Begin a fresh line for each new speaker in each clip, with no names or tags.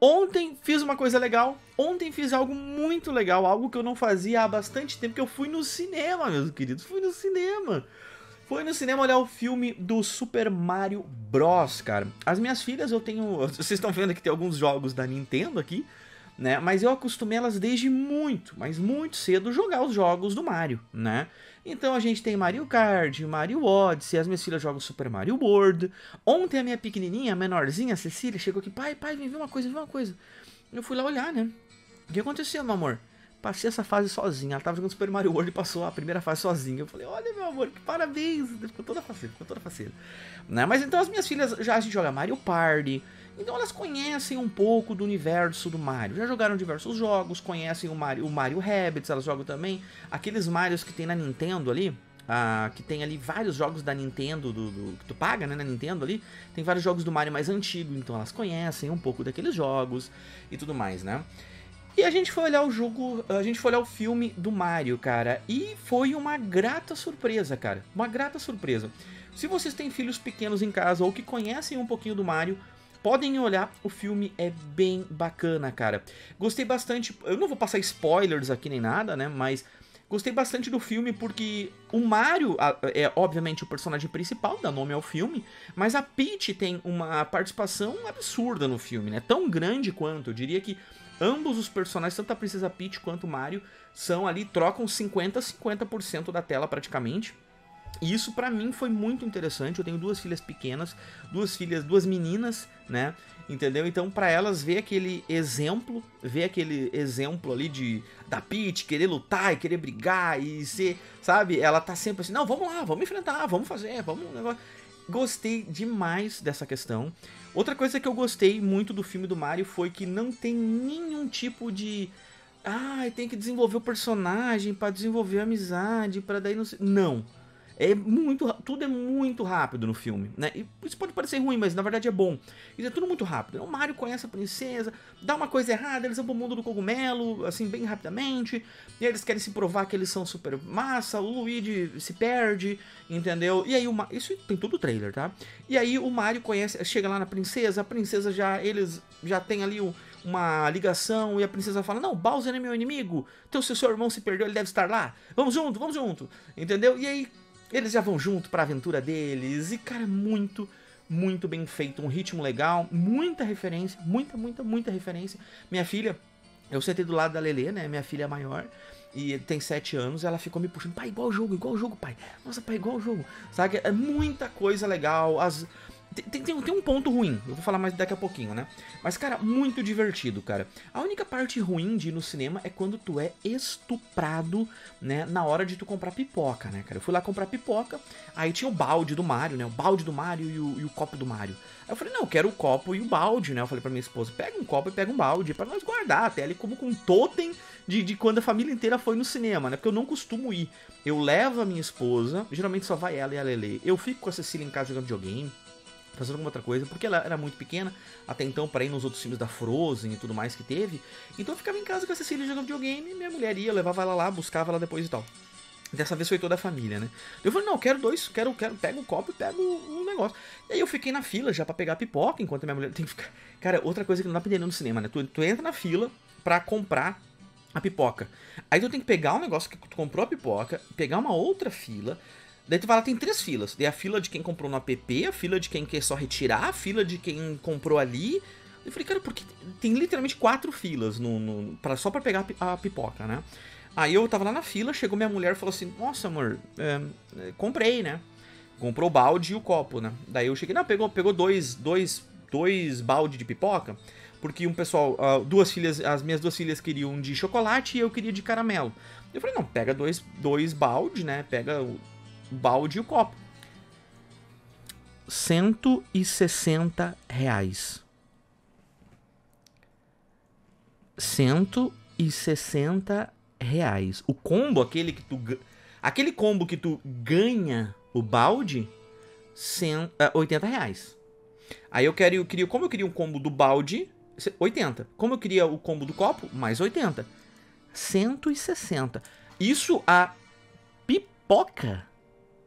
Ontem fiz uma coisa legal. Ontem fiz algo muito legal, algo que eu não fazia há bastante tempo, que eu fui no cinema, meus queridos. Fui no cinema. Fui no cinema olhar o filme do Super Mario Bros, cara. As minhas filhas, eu tenho. Vocês estão vendo que tem alguns jogos da Nintendo aqui, né? Mas eu acostumei elas desde muito, mas muito cedo, jogar os jogos do Mario, né? Então a gente tem Mario Kart, Mario Odyssey, as minhas filhas jogam Super Mario World. Ontem a minha pequenininha, a menorzinha, a Cecília, chegou aqui, pai, pai, vem ver uma coisa, vem uma coisa. Eu fui lá olhar, né? O que aconteceu, meu amor? Passei essa fase sozinha. Ela tava jogando Super Mario World e passou a primeira fase sozinha. Eu falei, olha, meu amor, que parabéns. Ficou toda faceira, ficou toda faceira. Né? Mas então as minhas filhas já a gente joga Mario Party. Então elas conhecem um pouco do universo do Mario. Já jogaram diversos jogos, conhecem o Mario, o Mario Rabbids, elas jogam também. Aqueles Marios que tem na Nintendo ali, ah, que tem ali vários jogos da Nintendo, do, do, que tu paga né, na Nintendo ali, tem vários jogos do Mario mais antigo, então elas conhecem um pouco daqueles jogos e tudo mais, né? E a gente foi olhar o jogo, a gente foi olhar o filme do Mario, cara, e foi uma grata surpresa, cara. Uma grata surpresa. Se vocês têm filhos pequenos em casa ou que conhecem um pouquinho do Mario, podem olhar, o filme é bem bacana, cara. Gostei bastante, eu não vou passar spoilers aqui nem nada, né, mas gostei bastante do filme porque o Mario é obviamente o personagem principal, dá nome ao filme, mas a Peach tem uma participação absurda no filme, né? Tão grande quanto, eu diria que ambos os personagens, tanto a Princesa Peach quanto o Mario, são ali, trocam 50 a 50% da tela praticamente. E isso para mim foi muito interessante. Eu tenho duas filhas pequenas, duas filhas, duas meninas, né? Entendeu? Então para elas ver aquele exemplo, ver aquele exemplo ali de da Peach querer lutar e querer brigar e ser, sabe? Ela tá sempre assim: "Não, vamos lá, vamos enfrentar, vamos fazer, vamos negócio". Gostei demais dessa questão. Outra coisa que eu gostei muito do filme do Mario foi que não tem nenhum tipo de. Ah, tem que desenvolver o personagem para desenvolver a amizade, para daí não. Não. É muito, tudo é muito rápido no filme, né? E isso pode parecer ruim, mas na verdade é bom. Isso é tudo muito rápido. O Mario conhece a princesa, dá uma coisa errada, eles vão pro mundo do cogumelo, assim, bem rapidamente. E eles querem se provar que eles são super massa, o Luigi se perde, entendeu? E aí o isso tem tudo trailer, tá? E aí o Mario conhece, chega lá na princesa, a princesa já eles já tem ali o uma ligação e a princesa fala: Não, Bowser é meu inimigo. Então, se o seu irmão se perdeu, ele deve estar lá. Vamos junto, vamos junto. Entendeu? E aí eles já vão junto pra aventura deles. E, cara, muito, muito bem feito. Um ritmo legal, muita referência, muita, muita, muita referência. Minha filha, eu sentei do lado da Lele, né? Minha filha é maior. E tem 7 anos, ela ficou me puxando, pai, igual o jogo, igual o jogo, pai. Nossa, pai, igual o jogo. Sabe? É muita coisa legal. As, tem, tem, tem, um ponto ruim, eu vou falar mais daqui a pouquinho, né? Mas, cara, muito divertido, cara. A única parte ruim de ir no cinema é quando tu é estuprado, né? Na hora de tu comprar pipoca, né, cara? Eu fui lá comprar pipoca, aí tinha o balde do Mario, né? O balde do Mario e o, e o copo do Mario. Aí eu falei, não, eu quero o copo e o balde, né? Eu falei pra minha esposa, pega um copo e pega um balde, para nós guardar até ali como com um totem de, de quando a família inteira foi no cinema, né? Porque eu não costumo ir. Eu levo a minha esposa, geralmente só vai ela e a Lele. Eu fico com a Cecília em casa jogando videogame fazendo alguma outra coisa, porque ela era muito pequena até então para ir nos outros filmes da Frozen e tudo mais que teve. Então eu ficava em casa com a Cecília jogando videogame, minha mulher ia, levava ela lá, buscava ela depois e tal. Dessa vez foi toda a família, né? Eu falei, não, quero dois, quero, quero, pega um copo e pego um negócio. E aí eu fiquei na fila já para pegar pipoca, enquanto minha mulher tem que ficar. Cara, outra coisa que não dá pra entender no cinema, né? Tu, tu entra na fila para comprar a pipoca. Aí tu tem que pegar o negócio que tu comprou a pipoca, pegar uma outra fila, Daí tu vai lá, tem três filas. Tem a fila de quem comprou no app, a fila de quem quer só retirar, a fila de quem comprou ali. Eu falei, cara, porque tem literalmente quatro filas no, no pra, só pra pegar a pipoca, né? Aí eu tava lá na fila, chegou minha mulher e falou assim: Nossa, amor, é, é, comprei, né? Comprou o balde e o copo, né? Daí eu cheguei, não, pegou, pegou dois, dois, dois balde de pipoca, porque um pessoal, uh, duas filhas, as minhas duas filhas queriam de chocolate e eu queria de caramelo. Eu falei, não, pega dois, dois balde, né? Pega balde e o copo. 160 reais. 160 reais. O combo, aquele que tu. Aquele combo que tu ganha o balde, 100, 80 reais. Aí eu queria, eu queria. Como eu queria um combo do balde, 80. Como eu queria o combo do copo, mais 80. 160. Isso a pipoca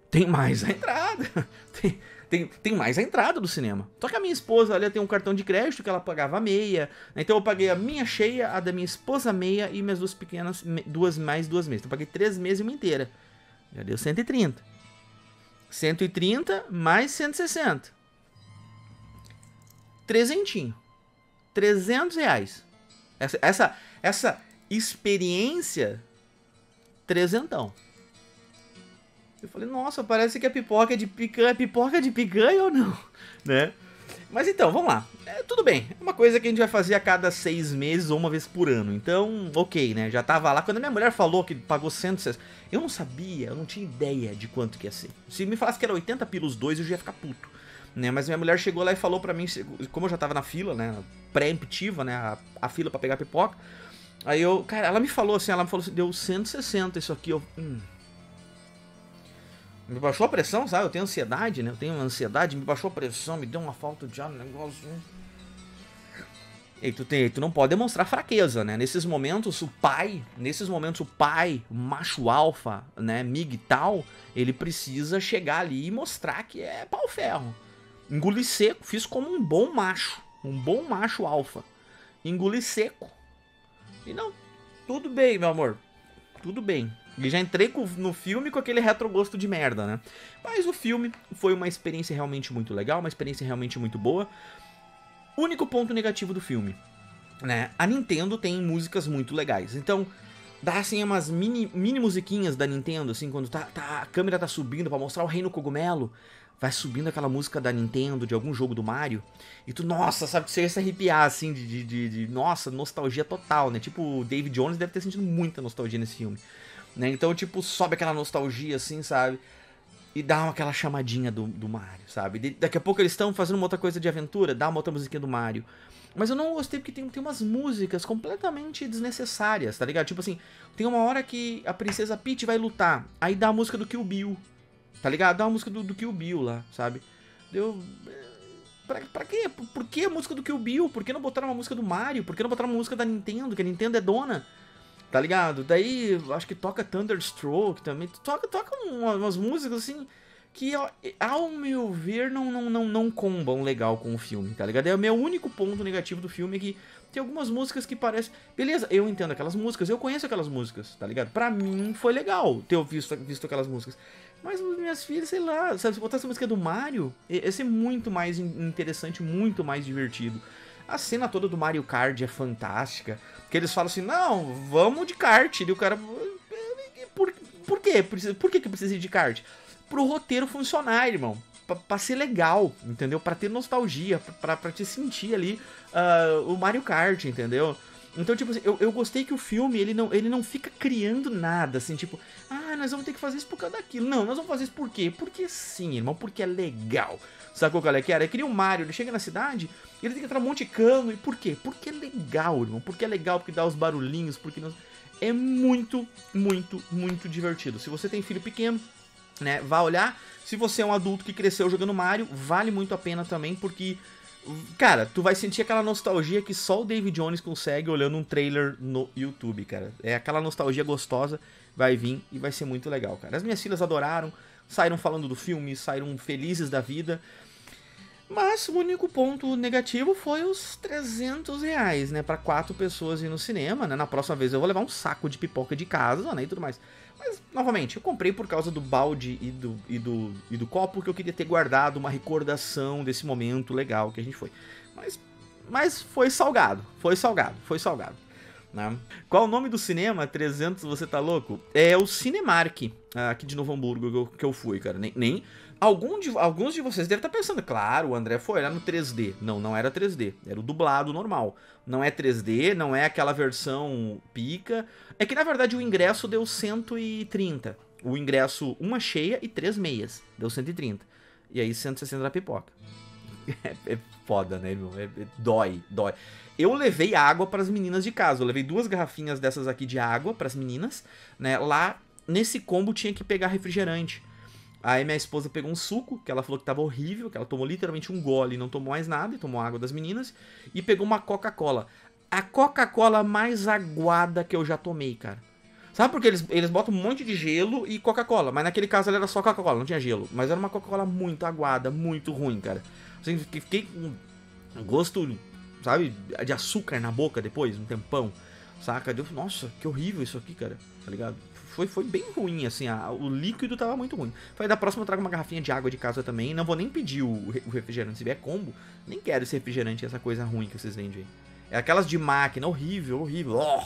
tem mais a entrada. Tem, Tem, tem mais a entrada do cinema. Só que a minha esposa ali tem um cartão de crédito que ela pagava meia. Né? Então eu paguei a minha cheia, a da minha esposa meia e minhas duas pequenas, duas mais duas meses. Então eu paguei três meses e uma inteira. Já deu 130. 130 mais 160. Trezentinho. 300 reais. Essa, essa, essa experiência, trezentão. Eu falei, nossa, parece que a pipoca é de picanha. É pipoca de picanha ou não? Né? Mas então, vamos lá. É, tudo bem. É uma coisa que a gente vai fazer a cada seis meses ou uma vez por ano. Então, ok, né? Já tava lá. Quando a minha mulher falou que pagou 160, eu não sabia, eu não tinha ideia de quanto que ia ser. Se me falasse que era 80 pilos dois, eu já ia ficar puto. Né? Mas minha mulher chegou lá e falou pra mim, como eu já tava na fila, né? Pré-emptiva, né? A, a, fila para pegar pipoca. Aí eu, cara, ela me falou assim, ela me falou assim, deu 160 isso aqui. Eu, hum, me baixou a pressão, sabe? Eu tenho ansiedade, né? Eu tenho ansiedade, me baixou a pressão, me deu uma falta de ar, um negócio. E tu, tem, tu não pode demonstrar fraqueza, né? Nesses momentos, o pai, nesses momentos, o pai, o macho alfa, né, mig tal, ele precisa chegar ali e mostrar que é pau-ferro. Engoli seco, fiz como um bom macho, um bom macho alfa. Engoli seco. E não, tudo bem, meu amor, tudo bem. E já entrei no filme com aquele retrogosto de merda, né? Mas o filme foi uma experiência realmente muito legal, uma experiência realmente muito boa. Único ponto negativo do filme, né? A Nintendo tem músicas muito legais. Então, dá assim umas mini, mini musiquinhas da Nintendo, assim, quando tá, tá a câmera tá subindo para mostrar o Reino Cogumelo. Vai subindo aquela música da Nintendo, de algum jogo do Mario. E tu, nossa, sabe, que você ia se arrepiar, assim, de, de, de, de nossa, nostalgia total, né? Tipo, o David Jones deve ter sentido muita nostalgia nesse filme. Né? Então, tipo, sobe aquela nostalgia, assim, sabe? E dá aquela chamadinha do, do Mario, sabe? De, daqui a pouco eles estão fazendo uma outra coisa de aventura, dá uma outra musiquinha do Mario. Mas eu não gostei porque tem, tem umas músicas completamente desnecessárias, tá ligado? Tipo assim, tem uma hora que a princesa Peach vai lutar, aí dá a música do Kill Bill, tá ligado? Dá a música do, do Kill Bill lá, sabe? Deu. Pra, pra quê? Por, por que a música do Kill Bill? Por que não botaram uma música do Mario? Por que não botaram uma música da Nintendo? Que a Nintendo é dona. Tá ligado? Daí, acho que toca Thunderstroke também. Toca, toca umas músicas assim que, ao meu ver, não, não, não, não combam legal com o filme, tá ligado? É o meu único ponto negativo do filme é que tem algumas músicas que parecem. Beleza, eu entendo aquelas músicas, eu conheço aquelas músicas, tá ligado? Pra mim foi legal ter visto, visto aquelas músicas. Mas minhas filhas, sei lá, sabe, se botar essa música do Mario, ia ser muito mais interessante, muito mais divertido. A cena toda do Mario Kart é fantástica. Que eles falam assim, não, vamos de kart. E o cara. Por, por quê? Por que, que precisa de kart? Pro roteiro funcionar, irmão. Pra, pra ser legal, entendeu? Pra ter nostalgia, pra, pra te sentir ali uh, o Mario Kart, entendeu? Então, tipo assim, eu, eu gostei que o filme, ele não, ele não fica criando nada, assim, tipo, ah, nós vamos ter que fazer isso por causa daquilo. Não, nós vamos fazer isso por quê? Porque sim, irmão, porque é legal. Sacou qual é que era? É que nem o Mario, ele chega na cidade, ele tem que entrar um monte de cano. E por quê? Porque é legal, irmão. Porque é legal, porque dá os barulhinhos, porque. É muito, muito, muito divertido. Se você tem filho pequeno, né, vá olhar. Se você é um adulto que cresceu jogando Mario, vale muito a pena também, porque Cara, tu vai sentir aquela nostalgia que só o David Jones consegue olhando um trailer no YouTube, cara. É aquela nostalgia gostosa, vai vir e vai ser muito legal, cara. As minhas filhas adoraram, saíram falando do filme, saíram felizes da vida. Mas o único ponto negativo foi os 300 reais, né? Pra quatro pessoas ir no cinema, né? Na próxima vez eu vou levar um saco de pipoca de casa, né? E tudo mais. Mas, novamente, eu comprei por causa do balde e do, e do, e do copo, porque eu queria ter guardado uma recordação desse momento legal que a gente foi. Mas, mas foi salgado, foi salgado, foi salgado. Né? Qual o nome do cinema 300 Você Tá Louco? É o Cinemark, aqui de Novo Hamburgo que eu, que eu fui, cara. Nem, nem algum de, alguns de vocês devem estar pensando, claro, o André foi lá no 3D. Não, não era 3D, era o dublado normal. Não é 3D, não é aquela versão pica. É que na verdade o ingresso deu 130. O ingresso, uma cheia e três meias. Deu 130. E aí 160 da pipoca. É, é foda, né, irmão? É, é, dói, dói. Eu levei água para as meninas de casa. Eu levei duas garrafinhas dessas aqui de água para as meninas, né? Lá nesse combo tinha que pegar refrigerante. Aí minha esposa pegou um suco, que ela falou que tava horrível, que ela tomou literalmente um gole e não tomou mais nada, e tomou água das meninas, e pegou uma Coca-Cola. A Coca-Cola mais aguada que eu já tomei, cara. Sabe porque eles, eles botam um monte de gelo e Coca-Cola, mas naquele caso era só Coca-Cola, não tinha gelo. Mas era uma Coca-Cola muito aguada, muito ruim, cara. Assim, fiquei com gosto, sabe, de açúcar na boca depois, um tempão. Saca? Deu, nossa, que horrível isso aqui, cara. Tá ligado? Foi, foi bem ruim, assim, a, o líquido tava muito ruim. Falei, da próxima eu trago uma garrafinha de água de casa também. Não vou nem pedir o, o refrigerante. Se vier combo, nem quero esse refrigerante, essa coisa ruim que vocês vendem aí. É aquelas de máquina, horrível, horrível. Oh,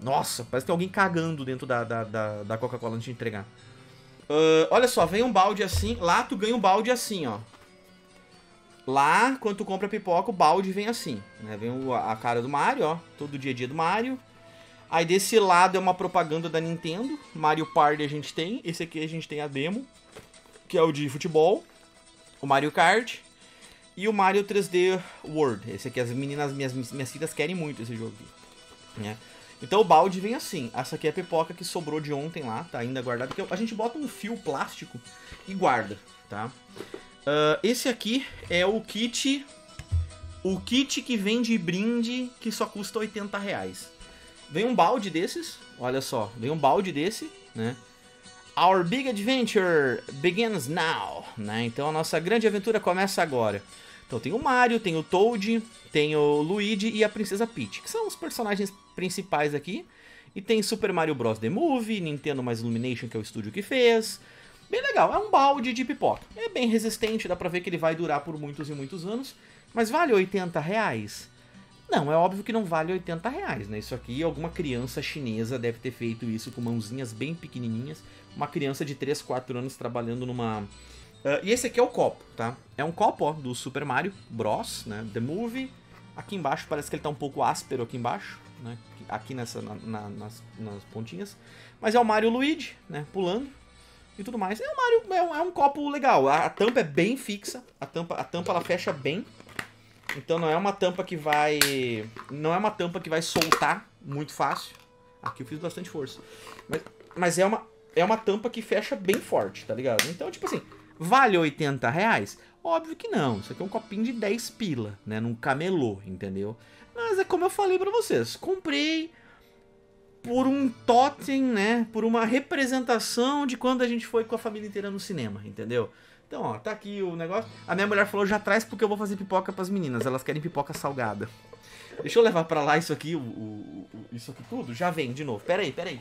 nossa, parece que tem alguém cagando dentro da, da, da, da Coca-Cola antes de entregar. Uh, olha só, vem um balde assim. Lá tu ganha um balde assim, ó. Lá, quando tu compra pipoca, o balde vem assim. Né? Vem a cara do Mario, ó. Todo dia a dia do Mario. Aí desse lado é uma propaganda da Nintendo. Mario Party a gente tem. Esse aqui a gente tem a demo. Que é o de futebol. O Mario Kart. E o Mario 3D World. Esse aqui as meninas, minhas, minhas filhas querem muito esse jogo aqui. Né? Então o balde vem assim. Essa aqui é a pipoca que sobrou de ontem lá, tá ainda guardada. Porque a gente bota um fio plástico e guarda, tá? Uh, esse aqui é o kit. O kit que vem de brinde que só custa 80 reais. Vem um balde desses, olha só, vem um balde desse, né? Our big adventure begins now, né? Então a nossa grande aventura começa agora. Então tem o Mario, tem o Toad, tem o Luigi e a Princesa Peach, que são os personagens principais aqui. E tem Super Mario Bros. The Movie, Nintendo mais Illumination, que é o estúdio que fez. Bem legal, é um balde de pipoca. É bem resistente, dá pra ver que ele vai durar por muitos e muitos anos. Mas vale 80 reais? Não, é óbvio que não vale 80 reais, né? Isso aqui, alguma criança chinesa deve ter feito isso com mãozinhas bem pequenininhas. Uma criança de 3, 4 anos trabalhando numa... Uh, e esse aqui é o copo, tá? É um copo, ó, do Super Mario Bros, né? The Movie. Aqui embaixo parece que ele tá um pouco áspero aqui embaixo, né? Aqui nessa, na, na, nas, nas pontinhas. Mas é o Mario Luigi, né? Pulando e tudo mais. É um, Mario, é um, é um copo legal. A, a, tampa é bem fixa. A tampa, a tampa ela fecha bem. Então não é uma tampa que vai. Não é uma tampa que vai soltar muito fácil. Aqui eu fiz bastante força. Mas, mas é, uma, é uma tampa que fecha bem forte, tá ligado? Então, tipo assim, vale 80 reais? Óbvio que não. Isso aqui é um copinho de 10 pila, né? Num camelô, entendeu? Mas é como eu falei para vocês. Comprei por um totem, né? Por uma representação de quando a gente foi com a família inteira no cinema, entendeu? Então, ó, tá aqui o negócio. A minha mulher falou já traz porque eu vou fazer pipoca para as meninas. Elas querem pipoca salgada. Deixa eu levar para lá isso aqui, o, o, isso aqui tudo. Já vem de novo. Pera aí, pera aí.